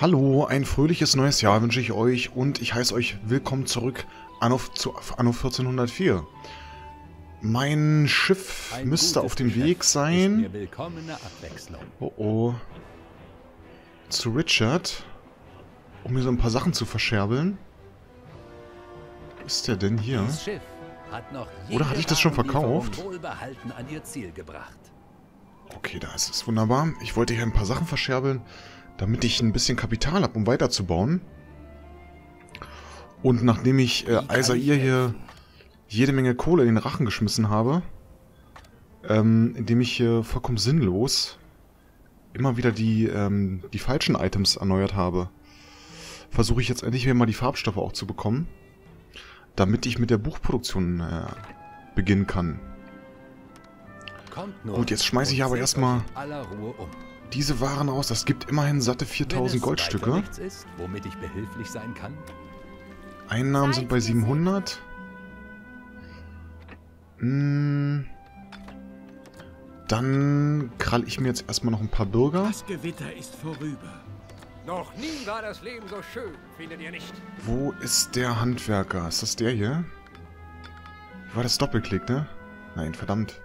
Hallo, ein fröhliches neues Jahr wünsche ich euch und ich heiße euch willkommen zurück Anno, zu Anno 1404. Mein Schiff Ein müsste auf dem Geschäft Weg sein. Oh oh. Zu Richard. Um mir so ein paar Sachen zu verscherbeln. Wo ist der denn hier? Hat Oder hatte ich das schon verkauft? Okay, da ist es wunderbar. Ich wollte hier ein paar Sachen verscherbeln, damit ich ein bisschen Kapital habe, um weiterzubauen. Und nachdem ich äh, ich hier jede Menge Kohle in den Rachen geschmissen habe, ähm, indem ich hier vollkommen sinnlos immer wieder die, ähm, die falschen Items erneuert habe, versuche ich jetzt endlich wieder mal die Farbstoffe auch zu bekommen, damit ich mit der Buchproduktion äh, beginnen kann. Kommt nur Gut, jetzt schmeiße ich aber erstmal um. Diese Waren aus. Das gibt immerhin satte Wenn 4000 es Goldstücke. ist, womit ich behilflich sein kann, Einnahmen sind bei 700. Hm. Dann krall ich mir jetzt erstmal noch ein paar Bürger. Das Gewitter ist vorüber. Noch nie war das Leben so schön, findet ihr nicht? Wo ist der Handwerker? Ist das der hier? War das Doppelklick, ne? Nein, verdammt.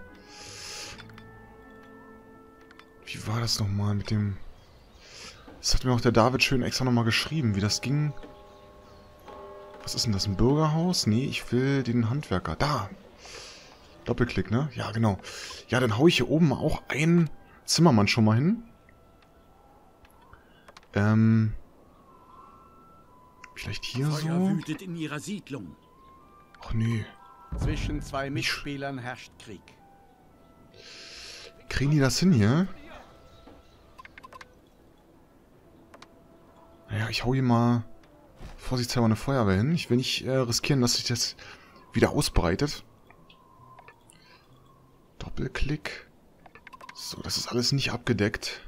Wie war das nochmal mit dem... Das hat mir auch der David schön extra nochmal geschrieben, wie das ging. Was ist denn das, ein Bürgerhaus? Nee, ich will den Handwerker. Da! Doppelklick, ne? Ja, genau. Ja, dann hau ich hier oben auch einen Zimmermann schon mal hin. Ähm... Vielleicht hier Feuer so? wütet in ihrer Siedlung. Ach nee. Zwischen zwei Mitspielern herrscht Krieg. Kriegen die das hin hier? Naja, ich hau hier mal vorsichtshalber eine Feuerwehr hin. Ich will nicht äh, riskieren, dass sich das wieder ausbreitet. Doppelklick. So, das ist alles nicht abgedeckt.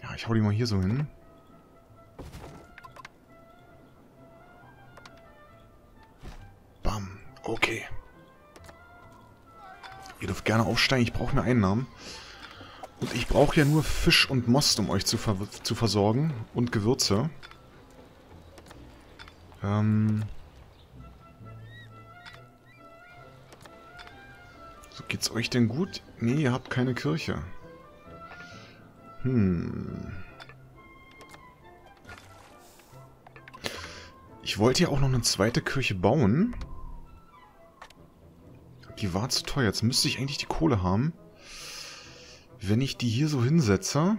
Ja, ich hau die mal hier so hin. Bam. Okay. Ihr dürft gerne aufsteigen, ich brauche mehr Einnahmen. Und ich brauche ja nur Fisch und Most, um euch zu, ver zu versorgen. Und Gewürze. Ähm... So, geht's euch denn gut? Nee, ihr habt keine Kirche. Hm... Ich wollte ja auch noch eine zweite Kirche bauen. Die war zu teuer. Jetzt müsste ich eigentlich die Kohle haben. Wenn ich die hier so hinsetze...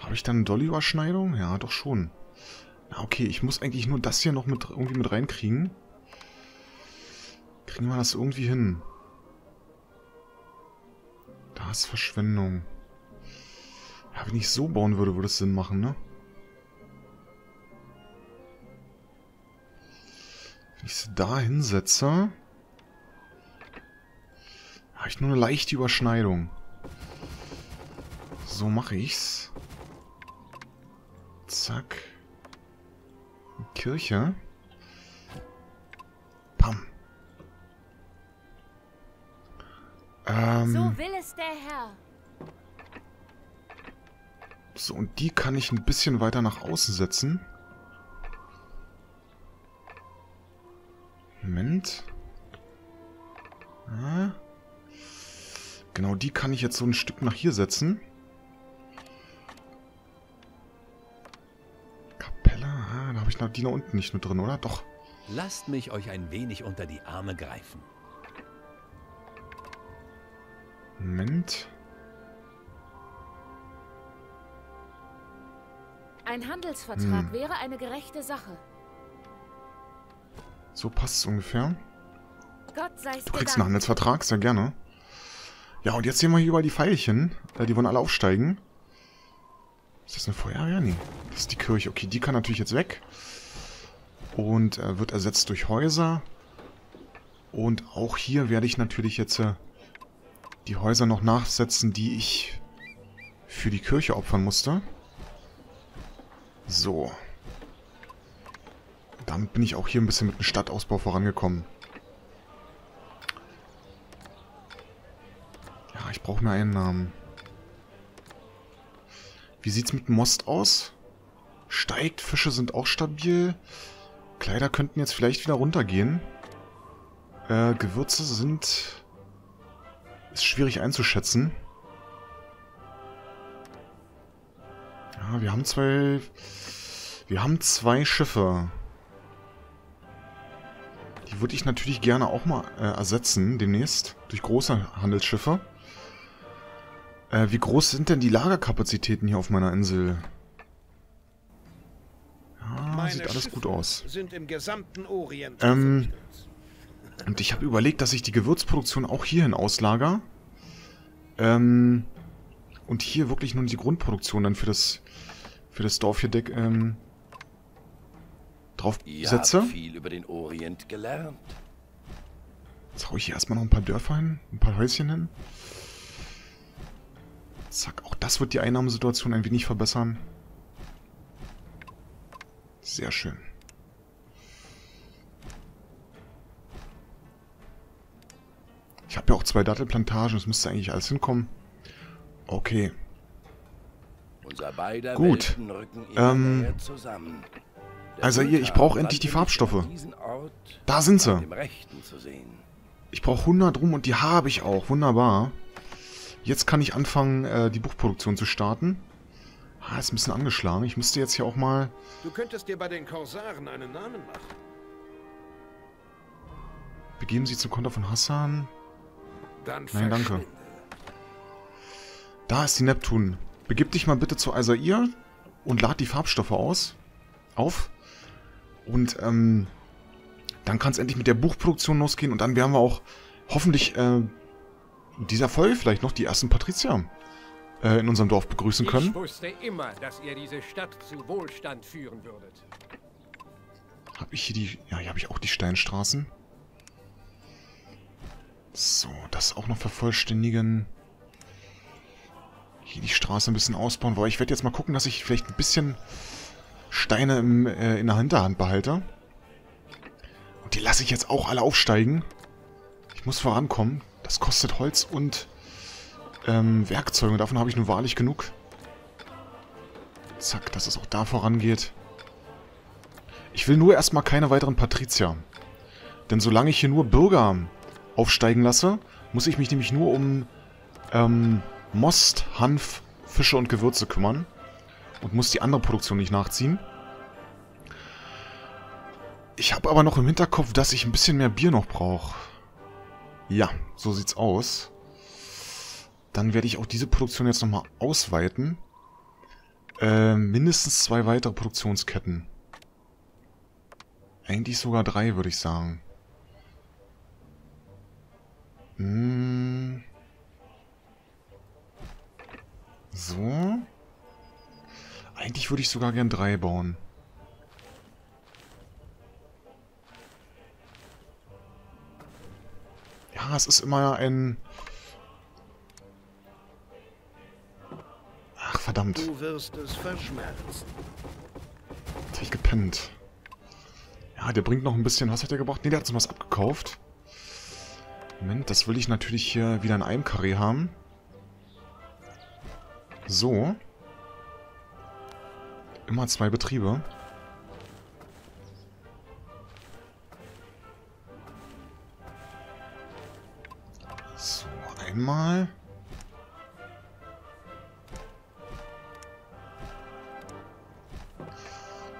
Habe ich dann eine Dolly-Überschneidung? Ja, doch schon. Na okay, ich muss eigentlich nur das hier noch mit irgendwie mit reinkriegen. Kriegen wir das irgendwie hin? Da ist Verschwendung. Ja, wenn ich so bauen würde, würde es Sinn machen, ne? Wenn ich sie da hinsetze... Ich nur eine leichte Überschneidung. So mache ich's. Zack. Kirche. Pam. Ähm, So will es der Herr. so, und die kann ich ein bisschen weiter nach außen setzen. Moment. Genau, die kann ich jetzt so ein Stück nach hier setzen. Kapelle, ah, da habe ich noch die noch unten nicht nur drin, oder? Doch. lasst mich euch ein wenig unter die Arme greifen. Moment. Ein Handelsvertrag Hm. wäre eine gerechte Sache. So passt es ungefähr. Gott sei Du kriegst einen. Handelsvertrag, sehr gerne. Ja, und jetzt sehen wir hier überall die Pfeilchen. Äh, die wollen alle aufsteigen. Ist das eine Feuerwehr? Nee. Das ist die Kirche. Okay, die kann natürlich jetzt weg. Und äh, wird ersetzt durch Häuser. Und auch hier werde ich natürlich jetzt äh, die Häuser noch nachsetzen, die ich für die Kirche opfern musste. So. Damit bin ich auch hier ein bisschen mit dem Stadtausbau vorangekommen. Ja, ich brauche mehr Einnahmen. Wie sieht's mit Most aus? Steigt, Fische sind auch stabil. Kleider könnten jetzt vielleicht wieder runtergehen. Äh, Gewürze sind... Ist schwierig einzuschätzen. Ja, wir haben zwei... Wir haben zwei Schiffe. Die würde ich natürlich gerne auch mal äh, ersetzen, demnächst, durch große Handelsschiffe. Äh, wie groß sind denn die Lagerkapazitäten hier auf meiner Insel? Ja, sieht alles gut aus. Sind im gesamten Orient Ähm, und ich habe überlegt, dass ich die Gewürzproduktion auch hierhin auslager. Ähm, und hier wirklich nur die Grundproduktion dann für das, für das Dorf hier deck, ähm, drauf setze. viel über den Orient gelernt. Jetzt hau ich hier erstmal noch ein paar Dörfer hin, ein paar Häuschen hin. Zack, auch das wird die Einnahmesituation ein wenig verbessern. Sehr schön. Ich habe ja auch zwei Dattelplantagen, das müsste eigentlich alles hinkommen. Okay. Gut. Ähm, also ihr, ich brauche endlich die Farbstoffe. Da sind sie. Ich brauche 100 rum und die habe ich auch. Wunderbar. Jetzt kann ich anfangen, äh, die Buchproduktion zu starten. Ah, ist ein bisschen angeschlagen. Ich müsste jetzt hier auch mal... Du könntest dir bei den Korsaren einen Namen machen. Begeben Sie zum Konter von Hassan. Dann Nein, danke. Da ist die Neptun. Begib dich mal bitte zu Alsair und lad die Farbstoffe aus. Auf. Und ähm, dann kann es endlich mit der Buchproduktion losgehen und dann werden wir auch hoffentlich äh, dieser Folge vielleicht noch die ersten Patrizier äh, in unserem Dorf begrüßen Ich können. wusste immer, dass ihr diese Stadt zu Wohlstand führen würdet. Habe ich hier die... Ja, hier habe ich auch die Steinstraßen. So, das auch noch vervollständigen. Hier die Straße ein bisschen ausbauen. Weil ich werde jetzt mal gucken, dass ich vielleicht ein bisschen Steine im, äh, in der Hinterhand behalte. Und die lasse ich jetzt auch alle aufsteigen. Ich muss vorankommen. Das kostet Holz und ähm, Werkzeuge. Davon habe ich nur wahrlich genug. Zack, dass es auch da vorangeht. Ich will nur erstmal keine weiteren Patrizier. Denn solange ich hier nur Bürger aufsteigen lasse, muss ich mich nämlich nur um ähm, Most, Hanf, Fische und Gewürze kümmern. Und muss die andere Produktion nicht nachziehen. Ich habe aber noch im Hinterkopf, dass ich ein bisschen mehr Bier noch brauche. Ja, so sieht's aus. Dann werde ich auch diese Produktion jetzt nochmal ausweiten. Äh, mindestens zwei weitere Produktionsketten. Eigentlich sogar drei, würde ich sagen. Hm. So. Eigentlich würde ich sogar gern drei bauen. Ja, es ist immer ein... Ach, verdammt. Du wirst es verschmerzen. Jetzt hab ich gepennt. Ja, der bringt noch ein bisschen... Was hat der gebracht? Ne, der hat so was abgekauft. Moment, das will ich natürlich hier wieder in einem Karree haben. So. Immer zwei Betriebe. Einmal.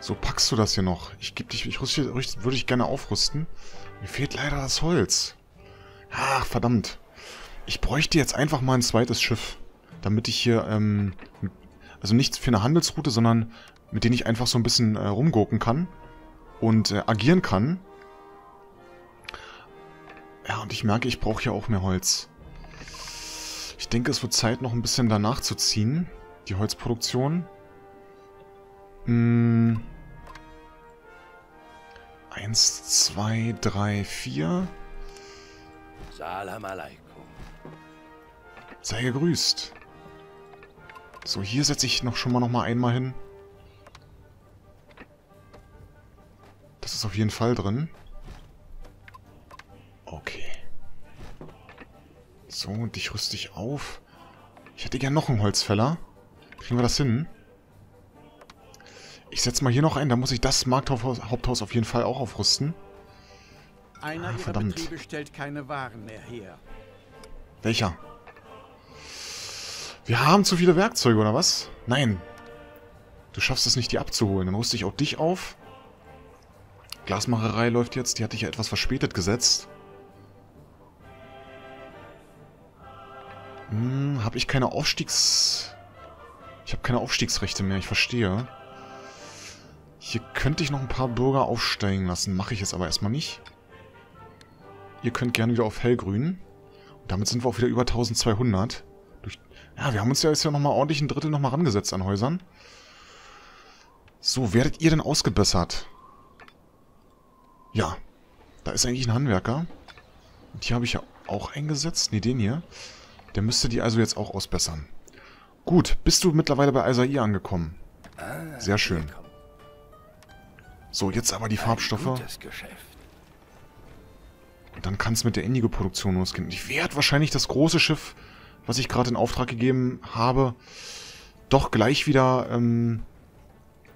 So, packst du das hier noch? Ich geb dich, ich rüste, würde ich gerne aufrüsten. Mir fehlt leider das Holz. Ach, verdammt. Ich bräuchte jetzt einfach mal ein zweites Schiff. Damit ich hier, ähm, also nichts für eine Handelsroute, sondern mit denen ich einfach so ein bisschen äh, rumgurken kann. Und äh, agieren kann. Ja, und ich merke, ich brauche ja auch mehr Holz. Ich denke, es wird Zeit, noch ein bisschen danach zu ziehen. Die Holzproduktion. Hm. Eins, zwei, drei, vier. Salam alaikum. Sei gegrüßt. So, hier setze ich noch schon mal noch mal einmal hin. Das ist auf jeden Fall drin. So, und dich rüste ich auf. Ich hätte gern noch einen Holzfäller. Kriegen wir das hin? Ich setze mal hier noch ein, da muss ich das Markthaupthaus Haupthaus auf jeden Fall auch aufrüsten. Einer Ah, verdammt. Betriebe stellt keine Waren mehr her. Welcher? Wir haben zu viele Werkzeuge, oder was? Nein. Du schaffst es nicht, die abzuholen. Dann rüste ich auch dich auf. Glasmacherei läuft jetzt. Die hatte ich ja etwas verspätet gesetzt. Hm, habe ich keine Aufstiegs... Ich habe keine Aufstiegsrechte mehr, ich verstehe. Hier könnte ich noch ein paar Bürger aufsteigen lassen. Mache ich jetzt aber erstmal nicht. Ihr könnt gerne wieder auf hellgrün. Und damit sind wir auch wieder über 1200. Durch, ja, wir haben uns ja jetzt ja nochmal ordentlich ein Drittel nochmal rangesetzt an Häusern. So, werdet ihr denn ausgebessert? Ja. Da ist eigentlich ein Handwerker. Und hier habe ich ja auch eingesetzt. Ne, den hier. Der müsste die also jetzt auch ausbessern. Gut, bist du mittlerweile bei Alsair angekommen? Sehr schön. So, jetzt aber die Farbstoffe. Und dann kann es mit der Indigo-Produktion losgehen. Und ich werde wahrscheinlich das große Schiff, was ich gerade in Auftrag gegeben habe, doch gleich wieder ähm,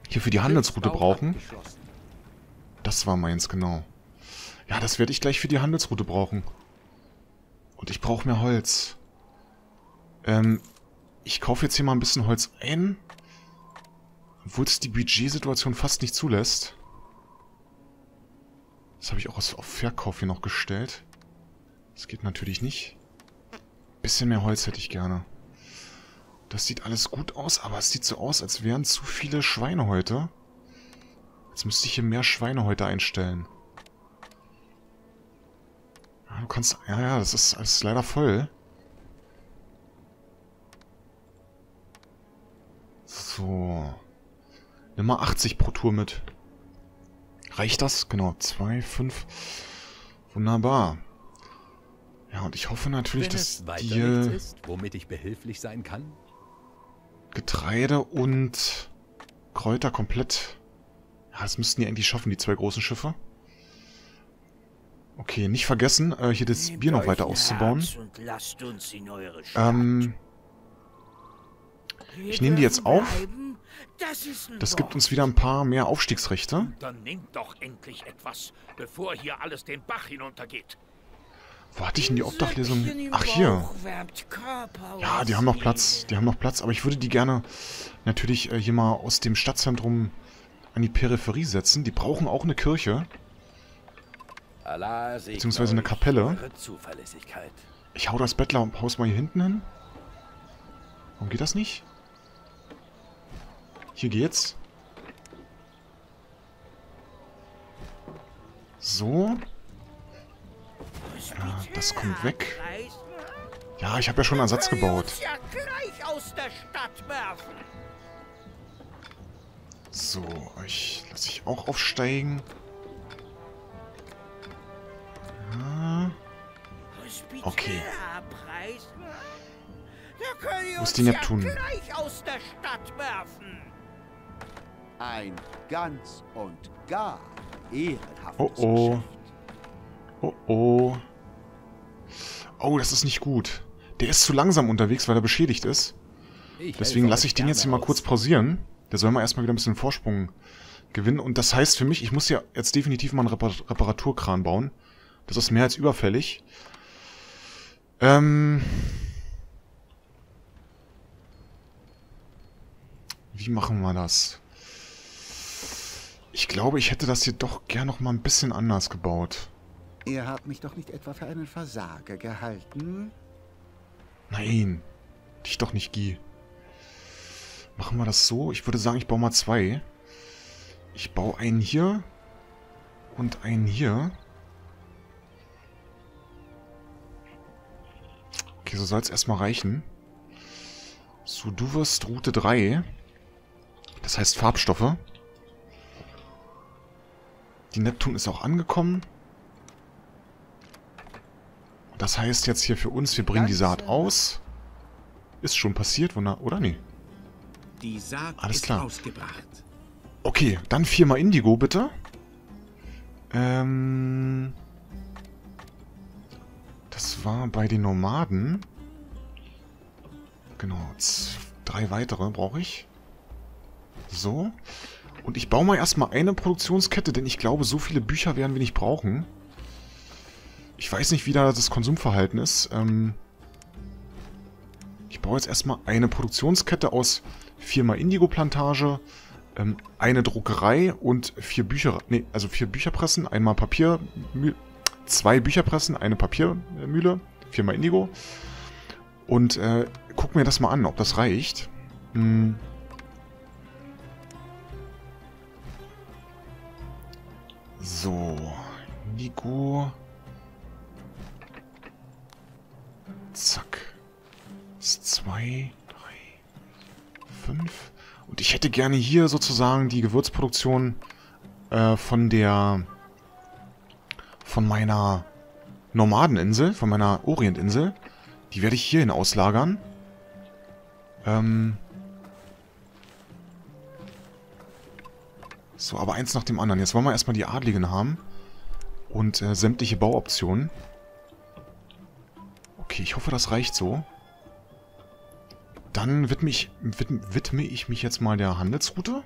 hier für die Handelsroute brauchen. Das war meins, genau. Ja, das werde ich gleich für die Handelsroute brauchen. Und ich brauche mehr Holz. Ähm, ich kaufe jetzt hier mal ein bisschen Holz ein. Obwohl es die Budgetsituation fast nicht zulässt. Das habe ich auch auf Verkauf hier noch gestellt. Das geht natürlich nicht. Bisschen mehr Holz hätte ich gerne. Das sieht alles gut aus, aber es sieht so aus, als wären zu viele Schweinehäute. Jetzt müsste ich hier mehr Schweinehäute einstellen. Ja, du kannst... Ja, ja, das ist, das ist leider voll. So. Nimm mal 80 pro Tour mit. Reicht das? Genau, 2, 5. Wunderbar. Ja, und ich hoffe natürlich, Wenn dass nichts ist, womit ich behilflich sein kann, Getreide und Kräuter komplett... Ja, das müssten die eigentlich schaffen, die zwei großen Schiffe. Okay, nicht vergessen, äh, hier das Bier noch weiter auszubauen. Und lasst uns in eure Ähm, ich nehme die jetzt auf. Das, gibt uns wieder ein paar mehr Aufstiegsrechte. Dann nehmt doch endlich etwas, bevor hier alles den Bach hinuntergeht. Wo hatte ich denn die im Ach, hier. Ja, die haben noch. Platz. Die haben noch Platz. Aber ich würde die gerne natürlich äh, hier mal aus dem Stadtzentrum an die Peripherie setzen. Die brauchen auch eine Kirche. Beziehungsweise eine Kapelle. Ich hau das Bettlerhaus mal hier hinten hin. Warum geht das nicht? Hier geht's. So. Ja, das kommt weg. Ja, ich habe ja schon Ersatz gebaut. So, euch lasse ich auch aufsteigen. Ja, Okay. Uns die Neptun? Ein ganz und gar ehrenhaftes Oh oh. Geschäft. Oh oh. Oh, das ist nicht gut. Der ist zu langsam unterwegs, weil er beschädigt ist. ich Deswegen lasse ich den jetzt hier mal kurz aus. pausieren. Der soll mal erstmal wieder ein bisschen Vorsprung gewinnen. Und das heißt für mich, ich muss ja jetzt definitiv mal einen Repar Reparaturkran bauen. Das ist mehr als überfällig. Ähm... Wie machen wir das? Ich glaube, ich hätte das hier doch gern noch mal ein bisschen anders gebaut. Ihr habt mich doch nicht etwa für einen Versager gehalten? Nein. Dich doch nicht, Guy. Machen wir das so? Ich würde sagen, ich baue mal zwei. Ich baue einen hier. Und einen hier. Okay, so soll es erstmal reichen. So, du wirst Route 3. Das heißt Farbstoffe. Die Neptun ist auch angekommen. Das heißt jetzt hier für uns, wir bringen die Saat aus. Ist schon passiert, oder? Nee. Die Saat Alles ist klar. ausgebracht. Okay, dann viermal Indigo, bitte. Ähm... Das war bei den Nomaden. Genau. Drei weitere brauche ich. So. Und ich baue mal erstmal eine Produktionskette, denn ich glaube, so viele Bücher werden wir nicht brauchen. Ich weiß nicht, wie da das Konsumverhalten ist. Ähm ich baue jetzt erstmal eine Produktionskette aus viermal Indigo-Plantage, ähm, eine Druckerei und vier Bücher... Nee, also vier Bücherpressen, einmal Papier... Zwei Bücherpressen, eine Papiermühle, viermal Indigo. Und äh, guck mir das mal an, ob das reicht. Hm. So, Indigo. Zack. Das ist zwei, drei, fünf. Und ich hätte gerne hier sozusagen die Gewürzproduktion äh, von der... von meiner Nomadeninsel, von meiner Orientinsel. Die werde ich hierhin auslagern. Ähm... So, aber eins nach dem anderen. Jetzt wollen wir erstmal die Adligen haben. Und äh, sämtliche Bauoptionen. Okay, ich hoffe, das reicht so. Dann widme ich, widme ich mich jetzt mal der Handelsroute.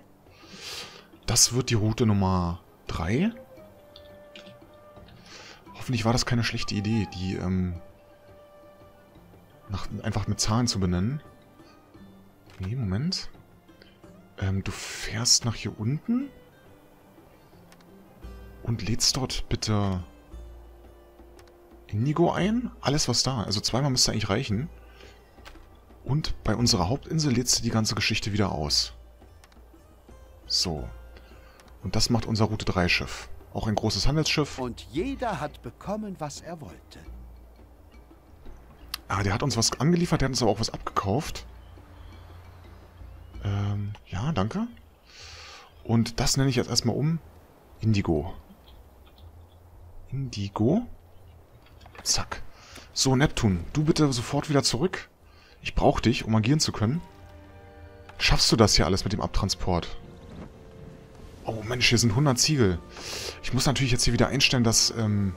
Das wird die Route Nummer 3. Hoffentlich war das keine schlechte Idee, die ähm, nach, einfach mit Zahlen zu benennen. Nee, Moment. Ähm, du fährst nach hier unten und lädst dort bitte Indigo ein. Alles, was da. Also zweimal müsste eigentlich reichen. Und bei unserer Hauptinsel lädst du die ganze Geschichte wieder aus. So. Und das macht unser Route 3 Schiff. Auch ein großes Handelsschiff. Und jeder hat bekommen, was er wollte. Ah, der hat uns was angeliefert, der hat uns aber auch was abgekauft. Ähm, ja, danke. Und das nenne ich jetzt erstmal um Indigo. Indigo. Zack. So, Neptun, du bitte sofort wieder zurück. Ich brauche dich, um agieren zu können. Schaffst du das hier alles mit dem Abtransport? Oh Mensch, hier sind 100 Ziegel. Ich muss natürlich jetzt hier wieder einstellen, dass ähm,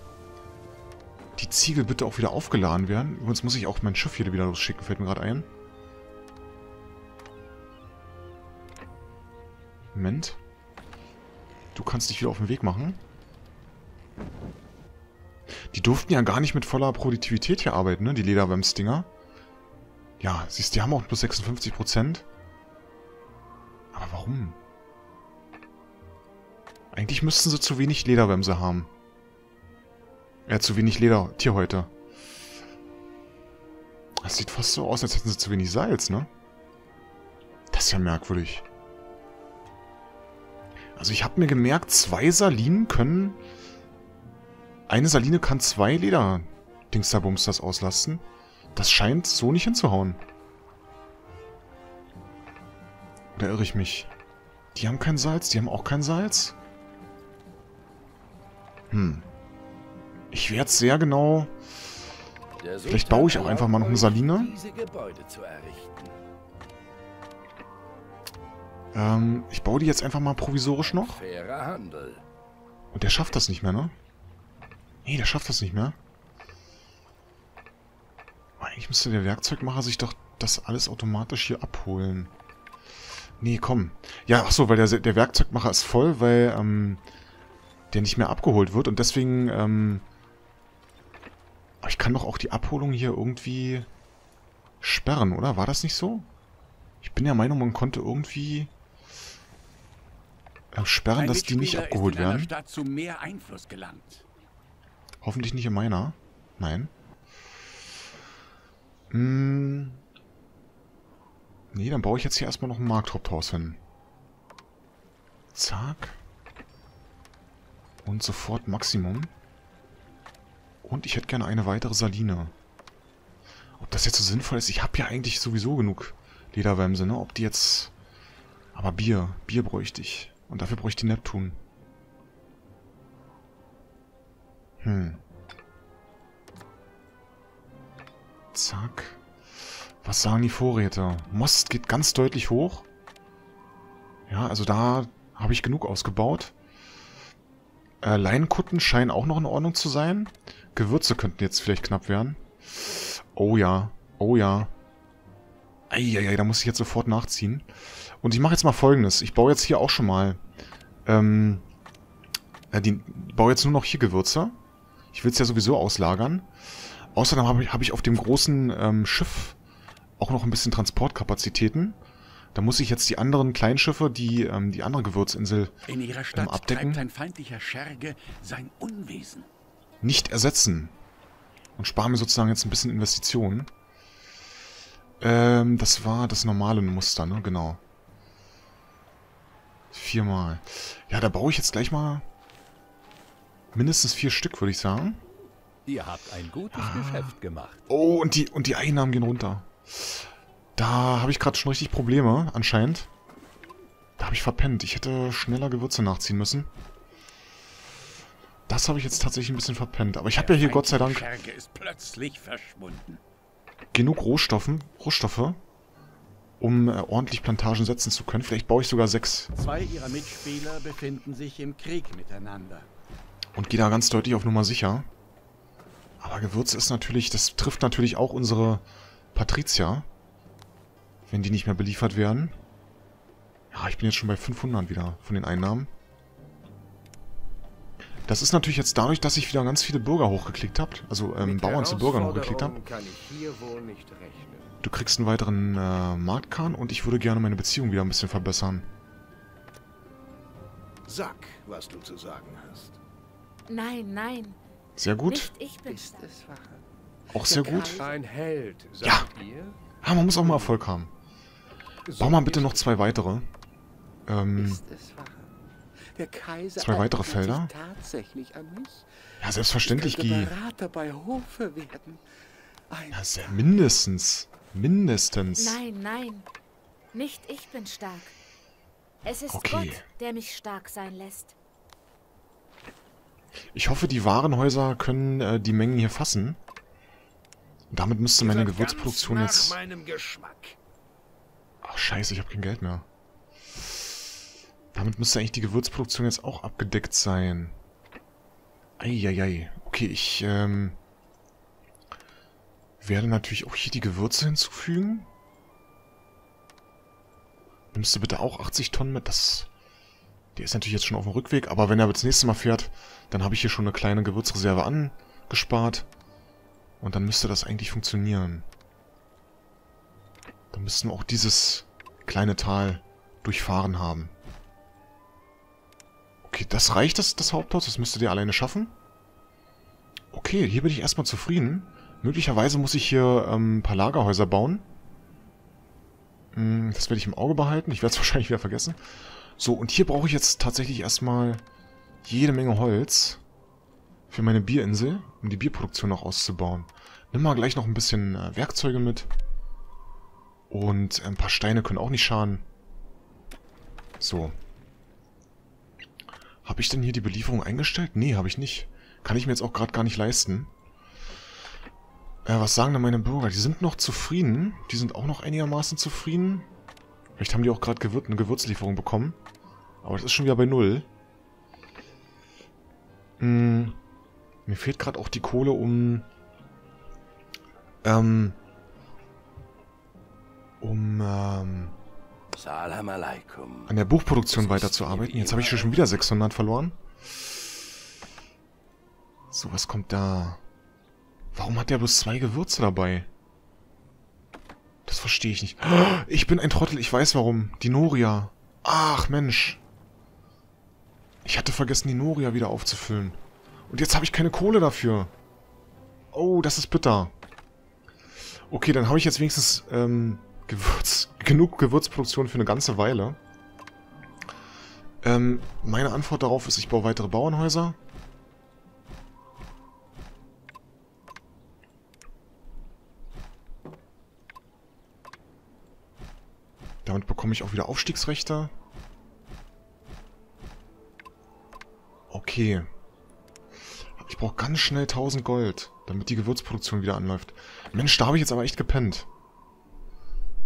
die Ziegel bitte auch wieder aufgeladen werden. Übrigens muss ich auch mein Schiff hier wieder losschicken, fällt mir gerade ein. Moment. Du kannst dich wieder auf den Weg machen. Die durften ja gar nicht mit voller Produktivität hier arbeiten, ne? Die Lederwems-Dinger. Ja, siehst du, die haben auch plus 56%. Aber warum? Eigentlich müssten sie zu wenig Lederwämse haben. Ja, zu wenig Leder, Tierhäute. Das sieht fast so aus, als hätten sie zu wenig Salz, ne? Das ist ja merkwürdig. Also ich habe mir gemerkt, zwei Salinen können... Eine Saline kann zwei Leder-Dingsterbums das auslasten. Das scheint so nicht hinzuhauen. Oder irre ich mich? Die haben kein Salz, die haben auch kein Salz? Hm. Ich werde sehr genau... Vielleicht baue ich auch einfach mal noch eine Saline. Ähm, ich baue die jetzt einfach mal provisorisch noch. Und der schafft das nicht mehr, ne? Nee, der schafft das nicht mehr. Eigentlich müsste der Werkzeugmacher sich doch das alles automatisch hier abholen. Nee, komm. Ja, ach so, weil der, der Werkzeugmacher ist voll, weil ähm, der nicht mehr abgeholt wird. Und deswegen... Ähm, aber ich kann doch auch die Abholung hier irgendwie sperren, oder? War das nicht so? Ich bin der Meinung, man konnte irgendwie äh, sperren, dass die nicht abgeholt werden. Stadt zu mehr Einfluss gelangt. Hoffentlich nicht in meiner. Nein. Hm. Nee, dann baue ich jetzt hier erstmal noch ein Markthaupthaus hin. Zack. Und sofort Maximum. Und ich hätte gerne eine weitere Saline. Ob das jetzt so sinnvoll ist? Ich habe ja eigentlich sowieso genug Lederwämse, ne? Ob die jetzt... Aber Bier. Bier bräuchte ich. Und dafür bräuchte ich Neptun. Hm. Zack. Was sagen die Vorräte? Most geht ganz deutlich hoch. Ja, also da habe ich genug ausgebaut. Äh, Leinkutten scheinen auch noch in Ordnung zu sein. Gewürze könnten jetzt vielleicht knapp werden. Oh ja. Oh ja. Eieiei, da muss ich jetzt sofort nachziehen. Und ich mache jetzt mal folgendes. Ich baue jetzt hier auch schon mal... Ähm, äh, die, baue jetzt nur noch hier Gewürze. Ich will es ja sowieso auslagern. Außerdem habe ich, hab ich auf dem großen ähm, Schiff auch noch ein bisschen Transportkapazitäten. Da muss ich jetzt die anderen Kleinschiffe, die ähm, die andere Gewürzinsel In ihrer Stadt abdecken. treibt ein feindlicher Scherge sein Unwesen. nicht ersetzen. Und spare mir sozusagen jetzt ein bisschen Investitionen. Ähm, das war das normale Muster, ne? Genau. Viermal. Ja, da baue ich jetzt gleich mal mindestens vier Stück, würde ich sagen. Ihr habt ein gutes Ah. Geschäft gemacht. Oh, und die, und die Einnahmen gehen runter. Da habe ich gerade schon richtig Probleme, anscheinend. Da habe ich verpennt. Ich hätte schneller Gewürze nachziehen müssen. Das habe ich jetzt tatsächlich ein bisschen verpennt. Aber ich habe ja hier Gott sei Dank genug Rohstoffen, Rohstoffe, um äh, ordentlich Plantagen setzen zu können. Vielleicht baue ich sogar sechs Zwei ihrer Mitspieler befinden sich im Krieg miteinander. Und gehe da ganz deutlich auf Nummer sicher. Aber Gewürze ist natürlich, das trifft natürlich auch unsere Patrizier, wenn die nicht mehr beliefert werden. Ja, ich bin jetzt schon bei 500 wieder von den Einnahmen. Das ist natürlich jetzt dadurch, dass ich wieder ganz viele Bürger hochgeklickt habe, also ähm, Bauern zu Bürgern hochgeklickt habe. Du kriegst einen weiteren äh, Marktkahn und ich würde gerne meine Beziehung wieder ein bisschen verbessern. Sag, was du zu sagen hast. Nein, nein. Sehr gut. Nicht ich bin Ist stark. es wahr? Auch sehr gut. Ein Held, Ja. ihr? Ah, man muss auch mal Erfolg haben. Bau mal bitte noch zwei weitere. Ähm, Zwei weitere Felder? sich tatsächlich an mich. ja, selbstverständlich, Guy. Berater bei Hofe werden. Ein Ja, sehr, mindestens. Mindestens. Nein, nein. Nicht ich bin stark. Es ist Okay. Gott, der mich stark sein lässt. Ich hoffe, die Warenhäuser können äh, die Mengen hier fassen. Und damit müsste meine Gewürzproduktion jetzt... nach meinem Geschmack. Ach, scheiße, ich habe kein Geld mehr. Damit müsste eigentlich die Gewürzproduktion jetzt auch abgedeckt sein. Eieiei. Okay, ich ähm, werde natürlich auch hier die Gewürze hinzufügen. Nimmst du bitte auch 80 Tonnen mit? Das, der ist natürlich jetzt schon auf dem Rückweg, aber wenn er das nächste Mal fährt, dann habe ich hier schon eine kleine Gewürzreserve angespart. Und dann müsste das eigentlich funktionieren. Dann müssten wir auch dieses kleine Tal durchfahren haben. Okay, das reicht, das, das Haupthaus. Das müsstet ihr alleine schaffen. Okay, hier bin ich erstmal zufrieden. Möglicherweise muss ich hier ähm, ein paar Lagerhäuser bauen. Hm, das werde ich im Auge behalten. Ich werde es wahrscheinlich wieder vergessen. So, und hier brauche ich jetzt tatsächlich erstmal jede Menge Holz für meine Bierinsel, um die Bierproduktion noch auszubauen. Nimm mal gleich noch ein bisschen äh, Werkzeuge mit. Und ein paar Steine können auch nicht schaden. So. Habe ich denn hier die Belieferung eingestellt? Nee, habe ich nicht. Kann ich mir jetzt auch gerade gar nicht leisten. Äh, was sagen denn meine Bürger? Die sind noch zufrieden. Die sind auch noch einigermaßen zufrieden. Vielleicht haben die auch gerade eine Gewürzlieferung bekommen. Aber das ist schon wieder bei Null. Hm, mir fehlt gerade auch die Kohle, um... Ähm... Um, ähm... An der Buchproduktion weiterzuarbeiten. Jetzt habe ich schon wieder 600 verloren. So, was kommt da? Warum hat der bloß zwei Gewürze dabei? Das verstehe ich nicht. Ich bin ein Trottel, ich weiß warum. Die Noria. Ach, Mensch. Ich hatte vergessen, die Noria wieder aufzufüllen. Und jetzt habe ich keine Kohle dafür. Oh, das ist bitter. Okay, dann habe ich jetzt wenigstens ähm, Gewürz, genug Gewürzproduktion für eine ganze Weile. Ähm, meine Antwort darauf ist, ich baue weitere Bauernhäuser. Damit bekomme ich auch wieder Aufstiegsrechte. Okay. Ich brauche ganz schnell 1000 Gold, damit die Gewürzproduktion wieder anläuft. Mensch, da habe ich jetzt aber echt gepennt.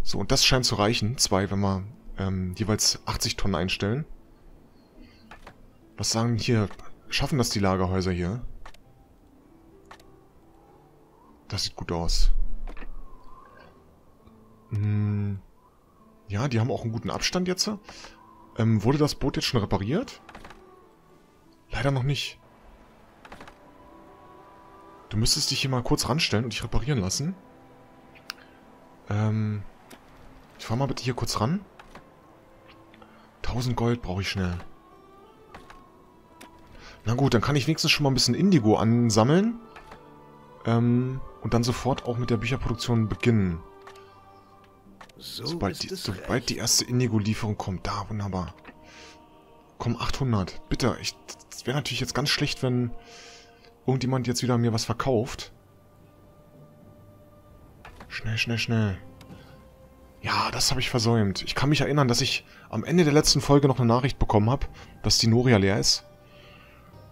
So, und das scheint zu reichen. Zwei, wenn wir ähm, jeweils 80 Tonnen einstellen. Was sagen hier? Schaffen das die Lagerhäuser hier? Das sieht gut aus. Hm, ja, die haben auch einen guten Abstand jetzt. Ähm, wurde das Boot jetzt schon repariert? Leider noch nicht. Du müsstest dich hier mal kurz ranstellen und dich reparieren lassen. Ähm, ich fahr mal bitte hier kurz ran. 1000 Gold brauche ich schnell. Na gut, dann kann ich wenigstens schon mal ein bisschen Indigo ansammeln. Ähm, und dann sofort auch mit der Bücherproduktion beginnen. So sobald, die, sobald die erste Indigo-Lieferung kommt. Da, wunderbar. Komm, 800. Bitte, ich, das wäre natürlich jetzt ganz schlecht, wenn irgendjemand jetzt wieder mir was verkauft. Schnell, schnell, schnell. Ja, das habe ich versäumt. Ich kann mich erinnern, dass ich am Ende der letzten Folge noch eine Nachricht bekommen habe, dass die Noria leer ist.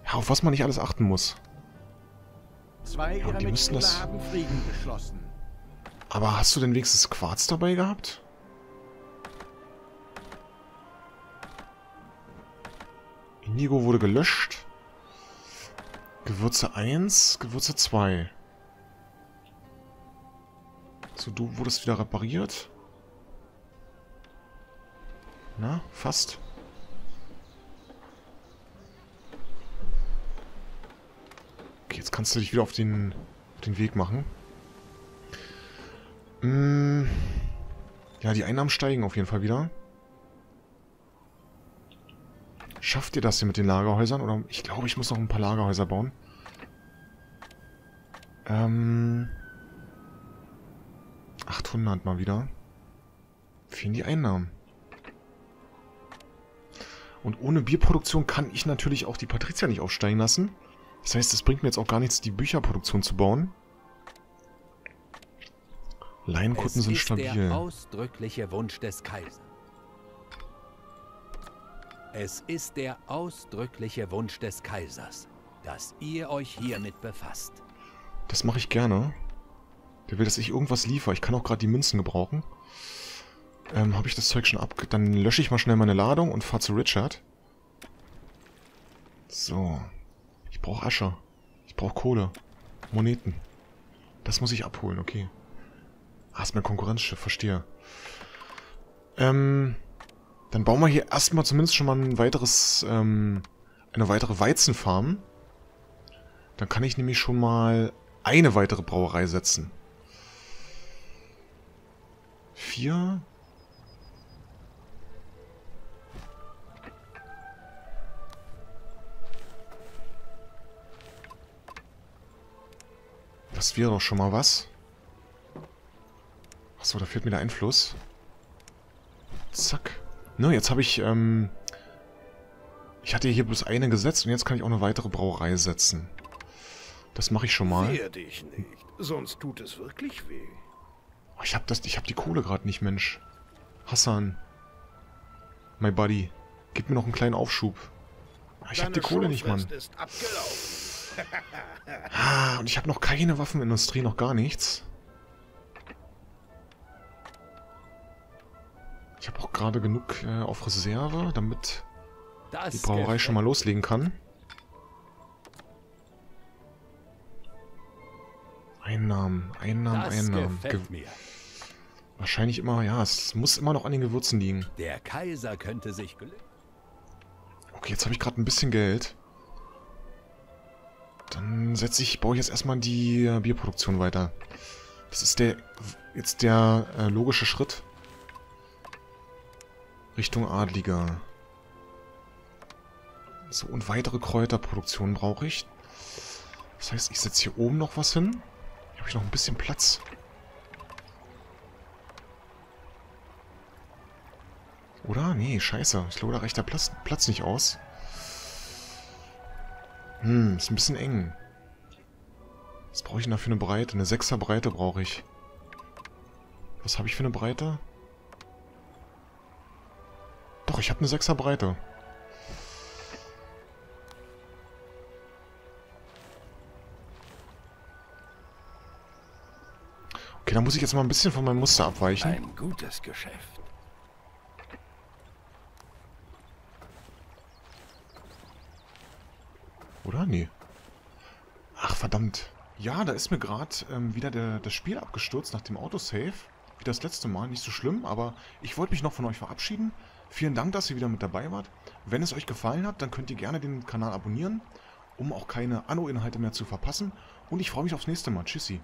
Ja, auf was man nicht alles achten muss. Zwei Ja, die müssen das-. Aber hast du denn wenigstens Quarz dabei gehabt? Indigo wurde gelöscht. Gewürze 1, Gewürze 2. So, du wurdest wieder repariert. Na, fast. Okay, jetzt kannst du dich wieder auf den, auf den Weg machen. Mm, ja, die Einnahmen steigen auf jeden Fall wieder. Schafft ihr das hier mit den Lagerhäusern? Oder ich glaube, ich muss noch ein paar Lagerhäuser bauen. Ähm, 800 mal wieder. Fehlen die Einnahmen. Und ohne Bierproduktion kann ich natürlich auch die Patrizia nicht aufsteigen lassen. Das heißt, es bringt mir jetzt auch gar nichts, die Bücherproduktion zu bauen. Leinkutten sind stabil. der ausdrückliche Wunsch des Kaisers. Es ist der ausdrückliche Wunsch des Kaisers, dass ihr euch hiermit befasst. Das mache ich gerne. Der will, dass ich irgendwas liefere. Ich kann auch gerade die Münzen gebrauchen. Ähm, habe ich das Zeug schon ab... Dann lösche ich mal schnell meine Ladung und fahre zu Richard. So. Ich brauche Asche. Ich brauche Kohle. Moneten. Das muss ich abholen, okay. Ah, ist mein Konkurrenzschiff, verstehe. Ähm, dann bauen wir hier erstmal zumindest schon mal ein weiteres, ähm, eine weitere Weizenfarm. Dann kann ich nämlich schon mal eine weitere Brauerei setzen. Vier. Das wäre doch schon mal was. Achso, da fehlt mir der Einfluss. Zack. Ne, jetzt habe ich, ähm... Ich hatte hier bloß eine gesetzt und jetzt kann ich auch eine weitere Brauerei setzen. Das mache ich schon mal. Wehr dich nicht, sonst tut es wirklich weh. Oh, ich hab das, ich hab die Kohle gerade nicht, Mensch. Hassan. My buddy. Gib mir noch einen kleinen Aufschub. Ah, Ich hab die Kohle nicht, Mann. Ah, und ich habe noch keine Waffenindustrie, noch gar nichts. Ich habe auch gerade genug äh, auf Reserve, damit Das die Brauerei gefällt schon mal loslegen kann. Einnahmen, Einnahmen, Das Einnahmen. Ge mir. wahrscheinlich immer, ja, es muss immer noch an den Gewürzen liegen. Der Kaiser könnte sich. Okay, jetzt habe ich gerade ein bisschen Geld. Dann setze ich, baue ich jetzt erstmal die äh, Bierproduktion weiter. Das ist der jetzt der äh, logische Schritt. Richtung Adliger. So, und weitere Kräuterproduktion brauche ich. Das heißt, ich setze hier oben noch was hin. Hier habe ich noch ein bisschen Platz. Oder? Nee, scheiße. Ich glaube, da reicht der Platz, Platz nicht aus. Hm, ist ein bisschen eng. Was brauche ich denn da für eine Breite? Eine 6er Breite brauche ich. Was habe ich für eine Breite? Ich habe eine 6er Breite. Okay, dann muss ich jetzt mal ein bisschen von meinem Muster abweichen. Ein gutes Geschäft. Oder? Nee. Ach, verdammt. Ja, da ist mir gerade ähm, wieder der, das Spiel abgestürzt nach dem Autosave. wie das letzte Mal. Nicht so schlimm, aber ich wollte mich noch von euch verabschieden. Vielen Dank, dass ihr wieder mit dabei wart. Wenn es euch gefallen hat, dann könnt ihr gerne den Kanal abonnieren, um auch keine Anno-Inhalte mehr zu verpassen. Und ich freue mich aufs nächste Mal. Tschüssi.